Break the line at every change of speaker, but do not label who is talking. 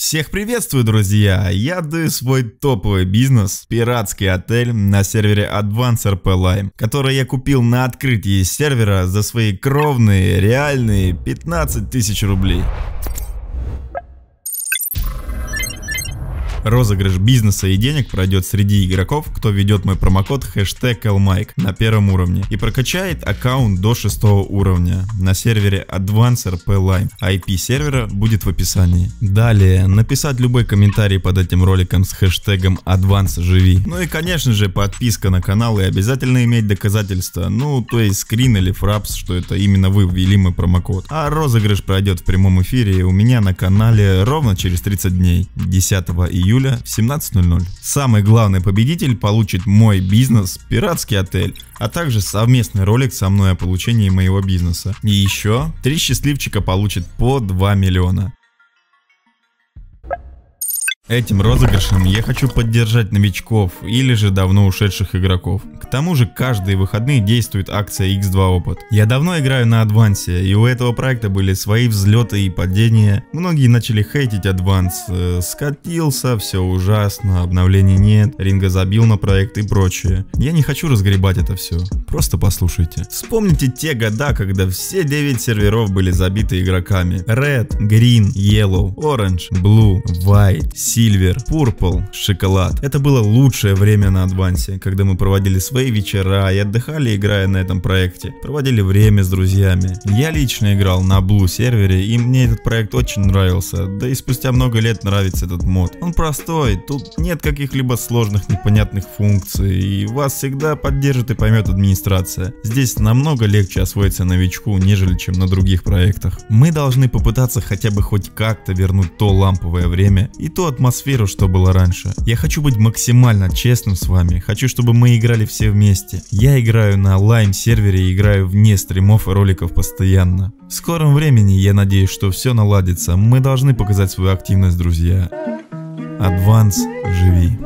Всех приветствую, друзья! Я даю свой топовый бизнес, пиратский отель на сервере Advance RP Lime, который я купил на открытии сервера за свои кровные, реальные 15 тысяч рублей. Розыгрыш бизнеса и денег пройдет среди игроков, кто ведет мой промокод хэштег LMike на первом уровне и прокачает аккаунт до шестого уровня на сервере Advance RP Lime. IP сервера будет в описании. Далее, написать любой комментарий под этим роликом с хэштегом Advance живи. Ну и конечно же подписка на канал и обязательно иметь доказательства, ну то есть скрин или фрапс, что это именно вы ввели мой промокод. А розыгрыш пройдет в прямом эфире у меня на канале ровно через 30 дней, 10 июля июля в 17.00. Самый главный победитель получит мой бизнес «Пиратский отель», а также совместный ролик со мной о получении моего бизнеса. И еще три счастливчика получат по 2 миллиона. Этим розыгрышем я хочу поддержать новичков или же давно ушедших игроков. К тому же каждые выходные действует акция X2 Опыт. Я давно играю на Адвансе, и у этого проекта были свои взлеты и падения. Многие начали хейтить Адванс, э, скатился, все ужасно, обновлений нет, Ринга забил на проект и прочее. Я не хочу разгребать это все, просто послушайте. Вспомните те года, когда все 9 серверов были забиты игроками. Red, Green, Yellow, Orange, Blue, White, Silver, Purple, Шоколад. Это было лучшее время на Адвансе, когда мы проводили свои вечера и отдыхали, играя на этом проекте. Проводили время с друзьями. Я лично играл на Blue сервере, и мне этот проект очень нравился. Да и спустя много лет нравится этот мод. Он простой, тут нет каких-либо сложных непонятных функций, и вас всегда поддержит и поймет администрация. Здесь намного легче освоиться новичку, нежели чем на других проектах. Мы должны попытаться хотя бы хоть как-то вернуть то ламповое время и ту атмосферу атмосферу, что было раньше. Я хочу быть максимально честным с вами, хочу, чтобы мы играли все вместе. Я играю на лайм сервере и играю вне стримов и роликов постоянно. В скором времени я надеюсь, что все наладится, мы должны показать свою активность, друзья. Адванс, живи.